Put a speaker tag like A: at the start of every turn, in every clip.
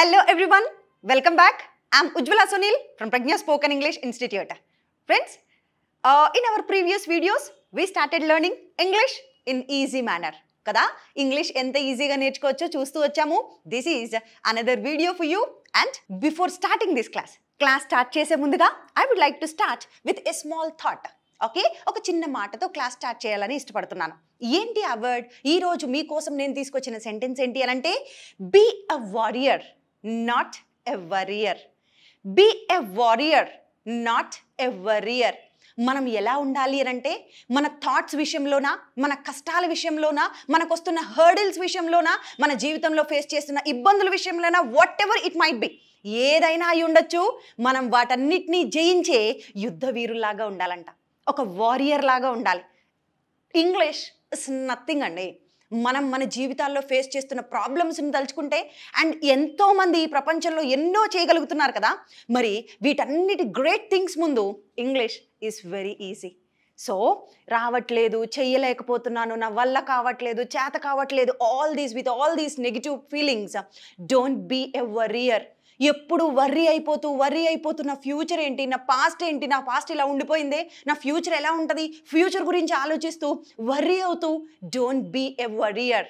A: Hello everyone welcome back I'm Ujwala Sunil from Pragna Spoken English institute friends in our previous videos we started learning English in easy manner కదా English ఎంత ఈజీగా నేర్చుకోవచ్చో చూస్తూ వచ్చాము. This is another video for you and before starting this class class start చేసే ముందుగా I would like to start with a small thought okay ఒక చిన్న మాటతో క్లాస్ స్టార్ట్ చేయాలని ఇష్టపడుతున్నాను. ఏంటి ఆ వర్డ్ ఈరోజు మీకోసం నేను తీసుకొచ్చిన సెంటెన్స్ ఏంటి అని అంటే be a warrior not a worrier be a warrior not a worrier మనం ఎలా ఉండాలి అని అంటే మన థాట్స్ విషయంలోనా మన కష్టాల విషయంలోనా మనకు వస్తున్న హర్డిల్స్ విషయంలోనా మన జీవితంలో ఫేస్ చేస్తున్న ఇబ్బందుల విషయంలోనా whatever it might be ఏదైనా అయి ఉండొచ్చు మనం వాటన్నిటినీ జయించే యుద్ధ వీరులాగా ఉండాలంట. ఒక వారియర్ లాగా ఉండాలి. ఇంగ్లీష్ ఇస్ నథింగ్ అండి. మనం మన జీవితాల్లో ఫేస్ చేస్తున్న ప్రాబ్లమ్స్ని తలుచుకుంటే అండ్ ఎంతోమంది ఈ ప్రపంచంలో ఎన్నో చేయగలుగుతున్నారు కదా? మరి వీటన్నిటి గ్రేట్ థింగ్స్ ముందు English is very easy so రావట్లేదు చెయ్యలేకపోతున్నాను నా వల్ల కావట్లేదు చేత కావట్లేదు all these with all these negative feelings don't be a worrier ఎప్పుడు వర్రీ అయిపోతూ వర్రీ అయిపోతూ నా ఫ్యూచర్ ఏంటి? నా పాస్ట్ ఏంటి? నా పాస్ట్ ఇలా ఉండిపోయిందే? నా ఫ్యూచర్ ఎలా ఉంటుంది? ఫ్యూచర్ గురించి ఆలోచిస్తూ వర్రీ అవుతూ don't be a worrier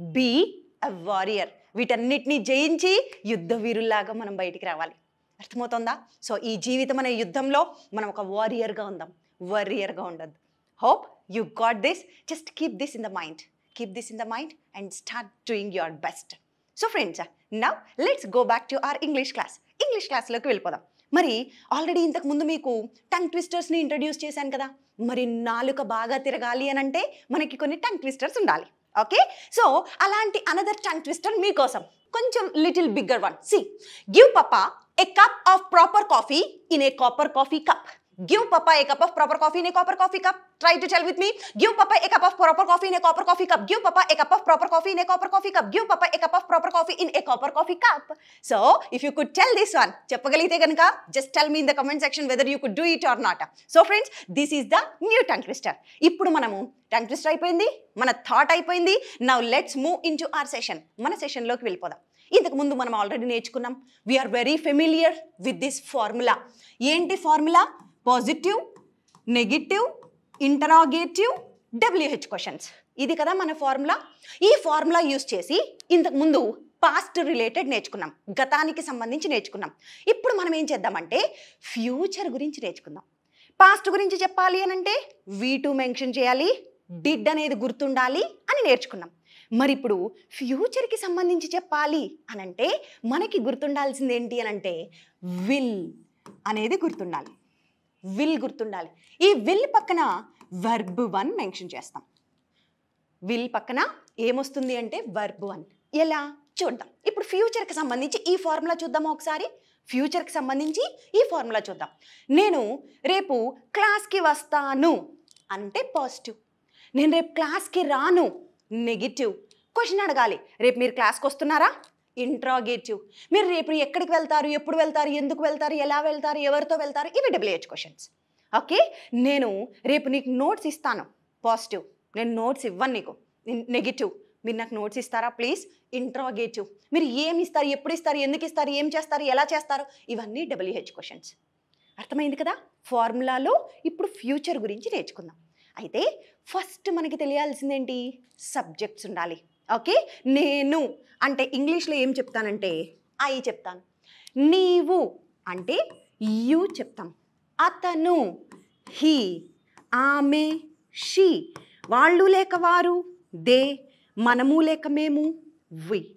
A: be a warrior వీటన్నిటిని జయించి యుద్ధ వీరుల్లాగా మనం బయటికి రావాలి. అర్థమవుతుందా? సో ఈ జీవితం అనే యుద్ధంలో మనం ఒక వారియర్గా ఉందాం. వరియర్గా ఉండద్దు. Hope you got this just keep this in the mind keep this in the mind and start doing your best so friends now let's go back to our English class English క్లాస్లోకి వెళ్ళిపోదాం. మరి already ఇంతకు ముందు మీకు tongue ట్విస్టర్స్ని introduce చేశాను కదా. మరి నాలుక బాగా తిరగాలి అని అంటే మనకి కొన్ని టంగ్ ట్విస్టర్స్ ఉండాలి. ఓకే సో అలాంటి అనదర్ టంగ్ ట్విస్టర్ మీకోసం కొంచెం little bigger one see give papa a cup of proper coffee in a copper coffee cup Give Papa a cup of proper coffee in a copper coffee cup. Try to tell with me. Give Papa a cup of proper coffee in a copper coffee cup. Give Papa a cup of proper coffee in a copper coffee cup. Give Papa a cup of proper coffee in a copper coffee cup. So, if you could tell this one, చెప్పగలిగితే కనుక just tell me in the comment section whether you could do it or not. So friends, this is the new tongue twister. ఇప్పుడు మనము tongue twister అయిపోయింది మన thought అయిపోయింది now let's move into our session మన సెషన్లోకి వెళ్ళిపోదాం ఇంతకు ముందు మనం ఆల్రెడీ నేర్చుకున్నాం we're very familiar with this formula ఏంటి formula positive negative interrogative WH questions. ఇది కదా మన ఫార్ములా. ఈ ఫార్ములా యూస్ చేసి ఇంతకు ముందు పాస్ట్ రిలేటెడ్ నేర్చుకున్నాం. గతానికి సంబంధించి నేర్చుకున్నాం. ఇప్పుడు మనం ఏం చేద్దామంటే ఫ్యూచర్ గురించి నేర్చుకుందాం. పాస్ట్ గురించి చెప్పాలి అని అంటే వీ టూ మెన్షన్ చేయాలి డిడ్ అనేది గుర్తుండాలి అని నేర్చుకున్నాం. మరి ఇప్పుడు ఫ్యూచర్కి సంబంధించి చెప్పాలి అనంటే మనకి గుర్తుండాల్సింది ఏంటి అనంటే విల్ అనేది గుర్తుండాలి. విల్ గుర్తుండాలి. ఈ విల్ పక్కన వర్బ్ వన్ మెన్షన్ చేస్తాం. విల్ పక్కన ఏమొస్తుంది అంటే వర్బ్ వన్ ఎలా? చూద్దాం. ఇప్పుడు ఫ్యూచర్కి సంబంధించి ఈ ఫార్ములా చూద్దామా ఒకసారి? ఫ్యూచర్కి సంబంధించి ఈ ఫార్ములా చూద్దాం. నేను రేపు క్లాస్కి వస్తాను అంటే పాజిటివ్ నేను రేపు క్లాస్కి రాను నెగిటివ్ క్వశ్చన్ అడగాలి. రేపు మీరు క్లాస్కి వస్తున్నారా? ఇంట్రాగేటివ్. మీరు రేపు ఎక్కడికి వెళ్తారు ఎప్పుడు వెళ్తారు ఎందుకు వెళ్తారు ఎలా వెళ్తారు ఎవరితో వెళ్తారు ఇవి డబ్ల్యూహెచ్ క్వశ్చన్స్ ఓకే నేను రేపు నీకు నోట్స్ ఇస్తాను. పాజిటివ్ నేను నోట్స్ ఇవ్వను నీకు. నెగిటివ్ మీరు నాకు నోట్స్ ఇస్తారా? ప్లీజ్ ఇంట్రాగేటివ్ మీరు ఏమి ఇస్తారు ఎప్పుడు ఇస్తారు ఎందుకు ఇస్తారు ఏం చేస్తారు ఎలా చేస్తారు ఇవన్నీ డబ్ల్యూహెచ్ క్వశ్చన్స్ అర్థమైంది కదా? ఫార్ములాలో ఇప్పుడు ఫ్యూచర్ గురించి నేర్చుకుందాం. అయితే ఫస్ట్ మనకి తెలియాల్సిందేంటి? సబ్జెక్ట్స్ ఉండాలి. ఓకే? నేను. అంటే ఇంగ్లీష్లో ఏం చెప్తానంటే ఐ చెప్తాను. నీవు అంటే యు చెప్తాం. అతను హీ ఆమె షీ. వాళ్ళు లేక వారు దే. మనము లేక మేము we.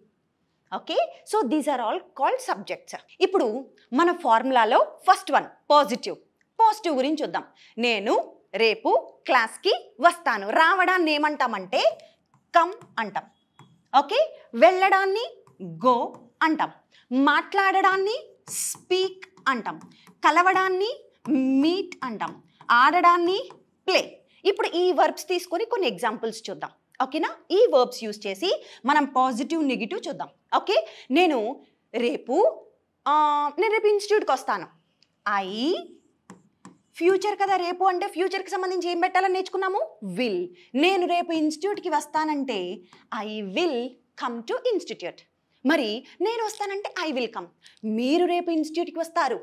A: Okay? So these are all called subjects. ఇప్పుడు మన ఫార్ములాలో ఫస్ట్ వన్ పాజిటివ్. పాజిటివ్ గురించి చూద్దాం. నేను రేపు క్లాస్కి వస్తాను. రావడాన్ని ఏమంటామంటే కమ్ అంటాం. ఓకే? వెళ్ళడాన్ని గో అంటాం. మాట్లాడడాన్ని స్పీక్ అంటాం. కలవడాన్ని మీట్ అంటాం. ఆడడాన్ని ప్లే. ఇప్పుడు ఈ వర్బ్స్ తీసుకొని కొన్ని ఎగ్జాంపుల్స్ చూద్దాం. ఓకేనా? ఈ వర్బ్స్ యూస్ చేసి మనం పాజిటివ్ నెగిటివ్ చూద్దాం. ఓకే? నేను రేపు నేను రేపు ఇన్స్టిట్యూట్కి వస్తాను. ఐ ఫ్యూచర్ కదా రేపు అంటే ఫ్యూచర్కి సంబంధించి ఏం పెట్టాలని నేర్చుకున్నాము? విల్ నేను రేపు ఇన్స్టిట్యూట్కి వస్తానంటే I will come to institute మరి నేను వస్తానంటే ఐ విల్ కమ్ మీరు రేపు ఇన్స్టిట్యూట్కి వస్తారు.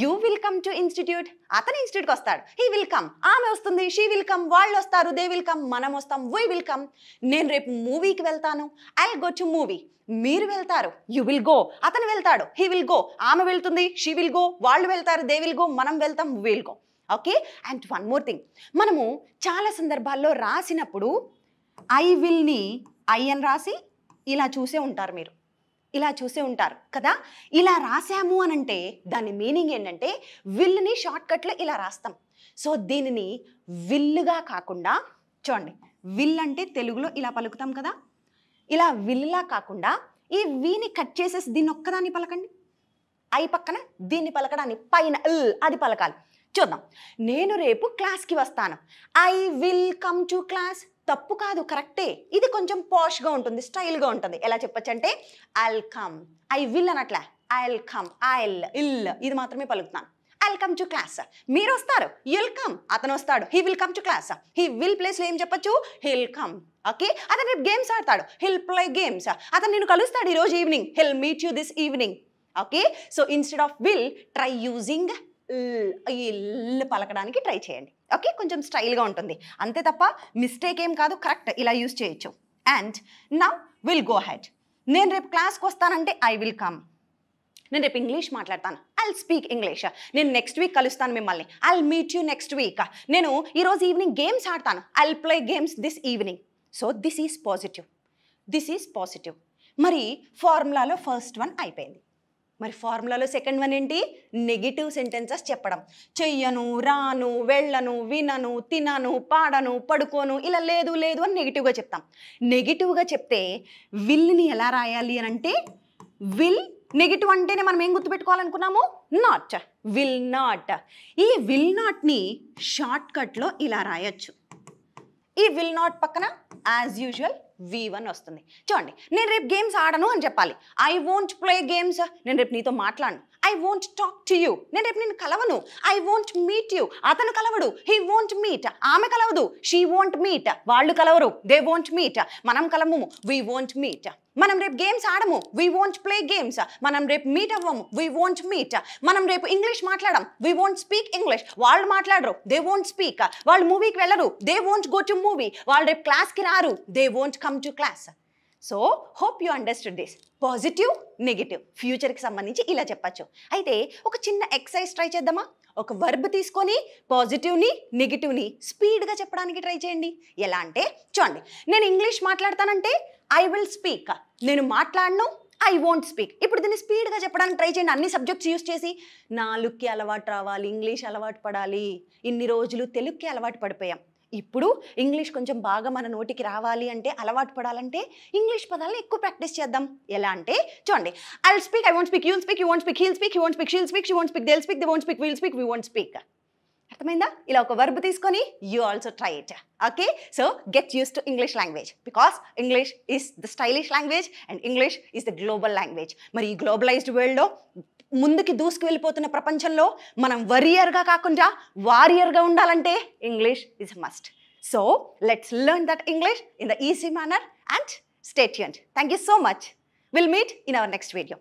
A: You will come to institute అతను ఇన్స్టిట్యూట్కి వస్తాడు. హీ విల్ కమ్ ఆమె వస్తుంది. షీ విల్ కమ్ వాళ్ళు వస్తారు. దే విల్ కమ్ మనం వస్తాం. వై విల్ కమ్ నేను రేపు మూవీకి వెళ్తాను. ఐ గో టు మూవీ మీరు వెళ్తారు. యు విల్ గో అతను వెళ్తాడు. హీ విల్ గో ఆమె వెళ్తుంది. షీ విల్ గో వాళ్ళు వెళ్తారు. దే విల్ గో మనం వెళ్తాం. Will go okay? And one more thing. మనము చాలా సందర్భాల్లో రాసినప్పుడు ఐ విల్ని ఐ అని రాసి ఇలా చూసే ఉంటారు మీరు. ఇలా చూసే ఉంటారు కదా? ఇలా రాసాము అని అంటే దాని మీనింగ్ ఏంటంటే విల్ని షార్ట్కట్లో ఇలా రాస్తాం. సో దీనిని విల్లుగా కాకుండా చూడండి. విల్ అంటే తెలుగులో ఇలా పలుకుతాం కదా? ఇలా విల్లా కాకుండా ఈ వీని కట్ చేసేసి దీన్ని ఒక్కదాన్ని పలకండి. ఐ పక్కన దీన్ని పలకడాన్ని పైన అది పలకాలి. చూద్దాం. నేను రేపు క్లాస్కి వస్తాను. I will come to class. తప్పు కాదు కరెక్టే. ఇది కొంచెం పాష్గా ఉంటుంది స్టైల్గా ఉంటుంది. ఎలా చెప్పొచ్చు అంటే ఐల్ కమ్ ఐ విల్ అనట్లే ఐల్ కమ్ ఐల్ ఇల్. ఇది మాత్రమే పలుకుతాను ఐల్ కమ్ టు క్లాస్ మీరు వస్తారు. యుల్ కమ్ అతను వస్తాడు. He will come to class he will ప్లేస్లో ఏం చెప్పొచ్చు? He'll come okay? అతను రేపు గేమ్స్ ఆడతాడు. హిల్ ప్లే గేమ్స్ అతను నేను కలుస్తాడు ఈరోజు evening he'll meet you this evening okay? So instead of will try using ill పలకడానికి ట్రై చేయండి. ఓకే? కొంచెం స్టైల్గా ఉంటుంది. అంతే తప్ప మిస్టేక్ ఏం కాదు. కరెక్ట్. ఇలా యూజ్ చేయొచ్చు. అండ్ నా విల్ గో హెడ్ నేను రేపు క్లాస్కి వస్తానంటే ఐ విల్ కమ్. నేను రేపు ఇంగ్లీష్ మాట్లాడతాను. I'll speak English. నేను నెక్స్ట్ వీక్ కలుస్తాను మిమ్మల్ని. I'll meet you next week. నేను ఈరోజు ఈవినింగ్ గేమ్స్ ఆడతాను. I'll play games this evening. So this is positive. This is positive. మరి ఫార్ములాలో ఫస్ట్ వన్ అయిపోయింది. మరి ఫార్ములాలో సెకండ్ వన్ ఏంటి? నెగిటివ్ సెంటెన్సెస్ చెప్పడం. చెయ్యను రాను వెళ్ళను వినను తినను పాడను పడుకోను ఇలా లేదు లేదు అని నెగిటివ్గా చెప్తాం. నెగిటివ్గా చెప్తే విల్ని ఎలా రాయాలి అని అంటే విల్ నెగిటివ్ అంటేనే మనం ఏం గుర్తుపెట్టుకోవాలనుకున్నాము? నాట్ విల్ నాట్ ఈ విల్ నాట్ని షార్ట్ కట్లో ఇలా రాయొచ్చు. ఈ విల్ నాట్ పక్కన యాజ్ యూజువల్ వి వన్ వస్తుంది. చూడండి నేను రేపు గేమ్స్ ఆడను అని చెప్పాలి. ఐ వోంట్ ప్లే గేమ్స్ నేను రేపు నీతో మాట్లాడను. I won't talk to you నేను రేపు నేను కలవను. ఐ వోంట్ మీట్ యూ అతను కలవడు. హీ వోంట్ మీట్ ఆమె కలవదు. షీ వోంట్ మీట్ వాళ్ళు కలవరు. దే వోంట్ మీట్ మనం కలవము. వీ వోంట్ మీట్ మనం రేపు గేమ్స్ ఆడము. వీ వోంట్ ప్లే గేమ్స్ మనం రేపు మీట్ అవ్వము. వీ వోంట్ మీట్ మనం రేపు ఇంగ్లీష్ మాట్లాడడం వీ వోంట్ స్పీక్ ఇంగ్లీష్ వాళ్ళు మాట్లాడరు. దే వోంట్ స్పీక్ వాళ్ళు మూవీకి వెళ్ళరు. They won't go to movie వాళ్ళు రేపు క్లాస్కి రారు. They won't come to class so hope you understood this positive negative ఫ్యూచర్కి సంబంధించి ఇలా చెప్పచ్చు. అయితే ఒక చిన్న ఎక్సర్సైజ్ ట్రై చేద్దామా? ఒక వర్బ్ తీసుకొని పాజిటివ్ని నెగిటివ్ని స్పీడ్గా చెప్పడానికి ట్రై చేయండి. ఎలా అంటే చూడండి నేను ఇంగ్లీష్ మాట్లాడతానంటే ఐ విల్ స్పీక్ నేను మాట్లాడను ఐ వోంట్ స్పీక్ ఇప్పుడు దీన్ని స్పీడ్గా చెప్పడానికి ట్రై చేయండి. అన్ని సబ్జెక్ట్స్ యూస్ చేసి నాలుగుకి అలవాటు రావాలి ఇంగ్లీష్ అలవాటు పడాలి. ఇన్ని రోజులు తెలుగుకి అలవాటు పడిపోయాం. ఇప్పుడు ఇంగ్లీష్ కొంచెం బాగా మన నోటికి రావాలి అంటే అలవాటు పడాలంటే ఇంగ్లీష్ పదాలను ఎక్కువ ప్రాక్టీస్ చేద్దాం. ఎలా అంటే చూడండి I speak I won't speak you'll speak you won't speak he'll speak you won't speak she'll speak you won't speak they'll speak they won't speak will speak we won't speak అర్థమైందా? ఇలా ఒక verb తీసుకొని you also try it okay so get used to English language because English is the stylish language and English is the global language మరి ఈ globalised వరల్డ్లో ముందుకి దూసుకు వెళ్ళిపోతున్న ప్రపంచంలో మనం వరియర్గా కాకుండా వారియర్గా ఉండాలంటే English is must so let's learn that English in the easy manner and stay tuned thank you so much will meet in our next video